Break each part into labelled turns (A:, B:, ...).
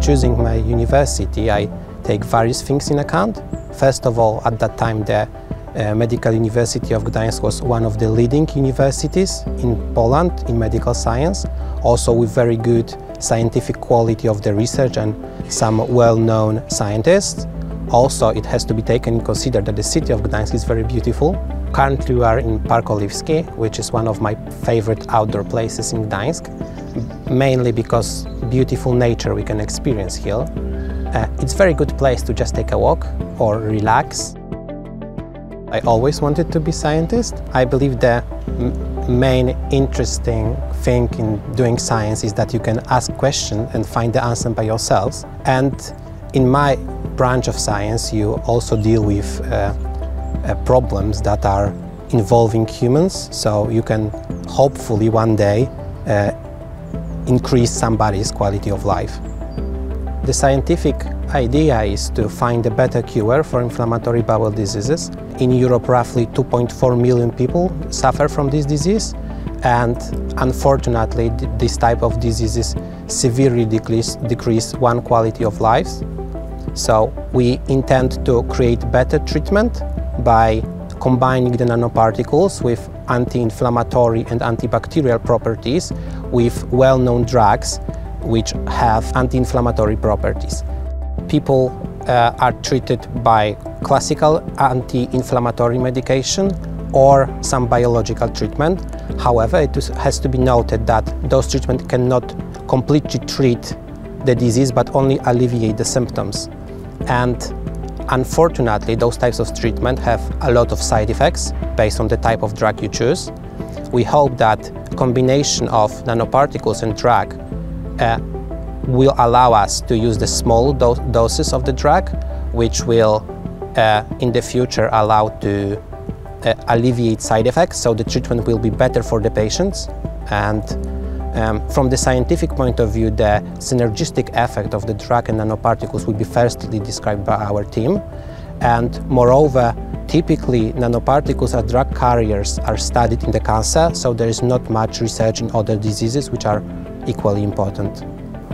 A: Choosing my university, I take various things in account. First of all, at that time, the uh, Medical University of Gdańsk was one of the leading universities in Poland in medical science, also with very good scientific quality of the research and some well-known scientists. Also, it has to be taken in consider that the city of Gdańsk is very beautiful. Currently, we are in Park Oliwski, which is one of my favorite outdoor places in Gdańsk, mainly because beautiful nature we can experience here. Uh, it's very good place to just take a walk or relax. I always wanted to be scientist. I believe the main interesting thing in doing science is that you can ask questions and find the answer by yourselves. And in my branch of science, you also deal with uh, uh, problems that are involving humans. So you can hopefully one day uh, increase somebody's quality of life. The scientific idea is to find a better cure for inflammatory bowel diseases. In Europe, roughly 2.4 million people suffer from this disease, and unfortunately, this type of diseases severely decrease, decrease one quality of life. So we intend to create better treatment by combining the nanoparticles with anti-inflammatory and antibacterial properties with well-known drugs which have anti-inflammatory properties people uh, are treated by classical anti-inflammatory medication or some biological treatment. However, it has to be noted that those treatments cannot completely treat the disease but only alleviate the symptoms. And unfortunately, those types of treatment have a lot of side effects based on the type of drug you choose. We hope that combination of nanoparticles and drug uh, will allow us to use the small do doses of the drug, which will uh, in the future allow to uh, alleviate side effects, so the treatment will be better for the patients. And um, from the scientific point of view, the synergistic effect of the drug and nanoparticles will be firstly described by our team. And moreover, typically nanoparticles as drug carriers are studied in the cancer, so there is not much research in other diseases which are equally important.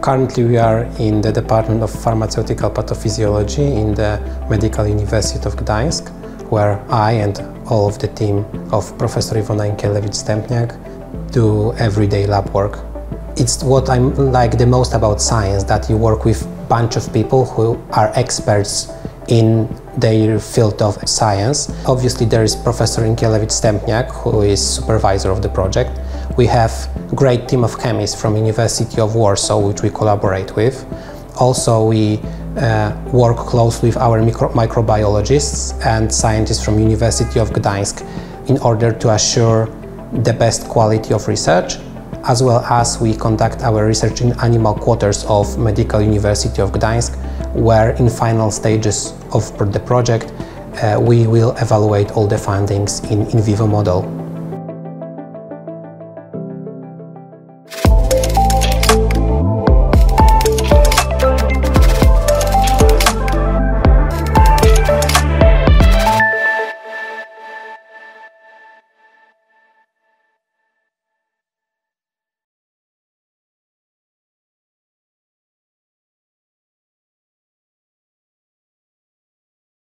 A: Currently we are in the Department of Pharmaceutical Pathophysiology in the Medical University of Gdańsk, where I and all of the team of Professor Iwona Inkielewicz-Stępniak do everyday lab work. It's what I like the most about science, that you work with a bunch of people who are experts in their field of science. Obviously there is Professor Inkielewicz Stępniak, who is supervisor of the project, we have a great team of chemists from University of Warsaw, which we collaborate with. Also, we uh, work closely with our micro microbiologists and scientists from University of Gdańsk in order to assure the best quality of research, as well as we conduct our research in animal quarters of Medical University of Gdańsk, where in final stages of the project, uh, we will evaluate all the findings in in vivo model.